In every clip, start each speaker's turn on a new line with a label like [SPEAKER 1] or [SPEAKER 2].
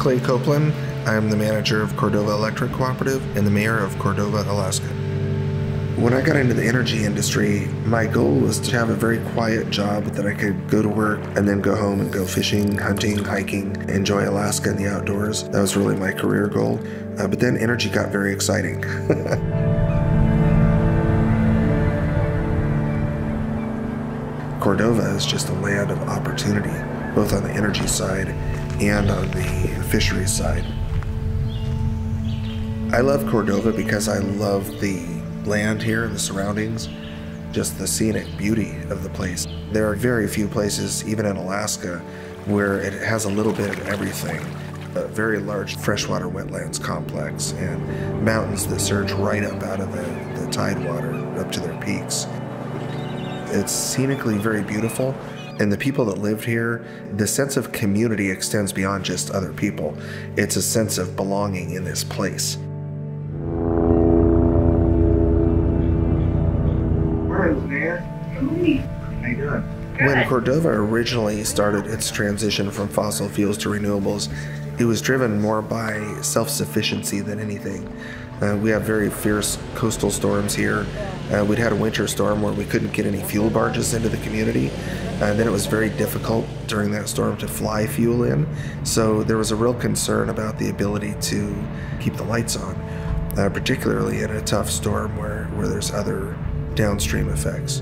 [SPEAKER 1] Clay Koplin. I'm the manager of Cordova Electric Cooperative and the mayor of Cordova, Alaska. When I got into the energy industry, my goal was to have a very quiet job that I could go to work and then go home and go fishing, hunting, hiking, enjoy Alaska and the outdoors. That was really my career goal. Uh, but then energy got very exciting. Cordova is just a land of opportunity, both on the energy side and on the fisheries side. I love Cordova because I love the land here and the surroundings, just the scenic beauty of the place. There are very few places, even in Alaska, where it has a little bit of everything. A very large freshwater wetlands complex and mountains that surge right up out of the, the tidewater up to their peaks. It's scenically very beautiful, and the people that lived here, the sense of community extends beyond just other people. It's a sense of belonging in this place. How you doing? When Cordova originally started its transition from fossil fuels to renewables, it was driven more by self-sufficiency than anything. Uh, we have very fierce coastal storms here. Uh, we'd had a winter storm where we couldn't get any fuel barges into the community, and then it was very difficult during that storm to fly fuel in. So there was a real concern about the ability to keep the lights on, uh, particularly in a tough storm where, where there's other downstream effects.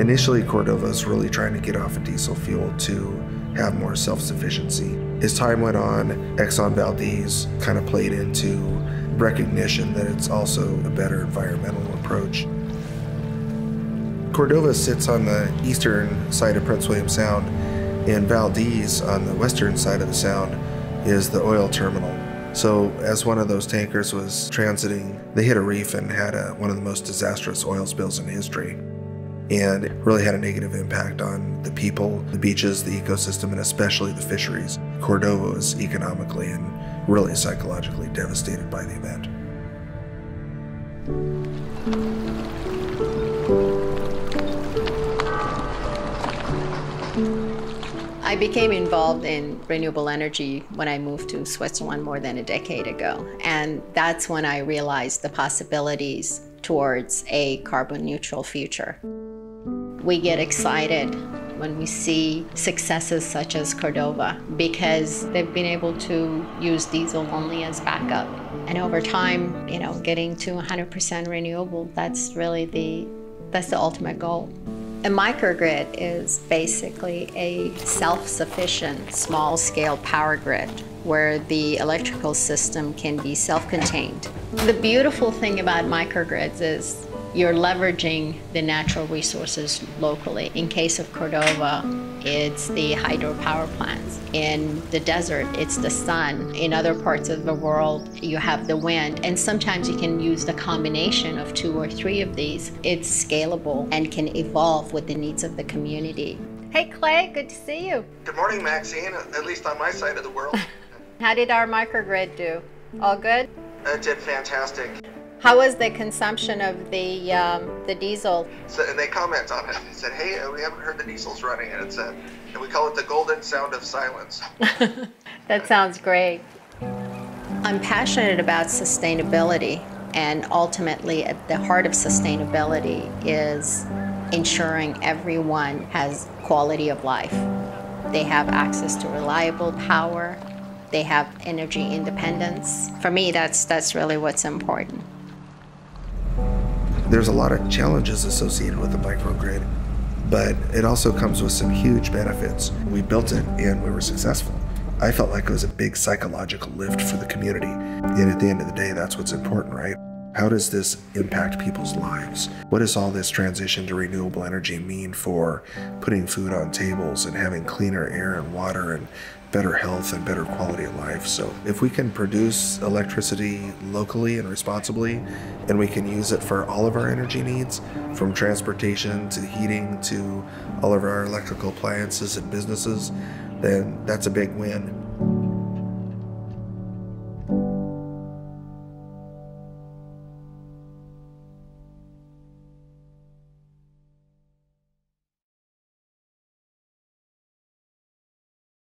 [SPEAKER 1] Initially, Cordova was really trying to get off of diesel fuel to have more self sufficiency. As time went on, Exxon Valdez kind of played into recognition that it's also a better environmental approach. Cordova sits on the eastern side of Prince William Sound, and Valdez, on the western side of the sound, is the oil terminal. So, as one of those tankers was transiting, they hit a reef and had a, one of the most disastrous oil spills in history and it really had a negative impact on the people, the beaches, the ecosystem, and especially the fisheries. Cordova was economically and really psychologically devastated by the event.
[SPEAKER 2] I became involved in renewable energy when I moved to Switzerland more than a decade ago. And that's when I realized the possibilities towards a carbon neutral future. We get excited when we see successes such as Cordova because they've been able to use diesel only as backup. And over time, you know, getting to 100% renewable, that's really the that's the ultimate goal. A microgrid is basically a self-sufficient small-scale power grid where the electrical system can be self-contained. The beautiful thing about microgrids is you're leveraging the natural resources locally. In case of Cordova, it's the hydropower plants. In the desert, it's the sun. In other parts of the world, you have the wind. And sometimes you can use the combination of two or three of these. It's scalable and can evolve with the needs of the community. Hey, Clay, good to see you.
[SPEAKER 1] Good morning, Maxine, at least on my side of the world.
[SPEAKER 2] How did our microgrid do? All good?
[SPEAKER 1] It did fantastic.
[SPEAKER 2] How was the consumption of the um, the diesel?
[SPEAKER 1] So, and they comment on it. They said, "Hey, uh, we haven't heard the diesels running," and it said, and we call it the golden sound of silence.
[SPEAKER 2] that sounds great. I'm passionate about sustainability, and ultimately, at the heart of sustainability is ensuring everyone has quality of life. They have access to reliable power. They have energy independence. For me, that's that's really what's important.
[SPEAKER 1] There's a lot of challenges associated with the microgrid, but it also comes with some huge benefits. We built it and we were successful. I felt like it was a big psychological lift for the community. And at the end of the day, that's what's important, right? How does this impact people's lives? What does all this transition to renewable energy mean for putting food on tables and having cleaner air and water and better health and better quality of life? So, if we can produce electricity locally and responsibly, and we can use it for all of our energy needs, from transportation to heating to all of our electrical appliances and businesses, then that's a big win.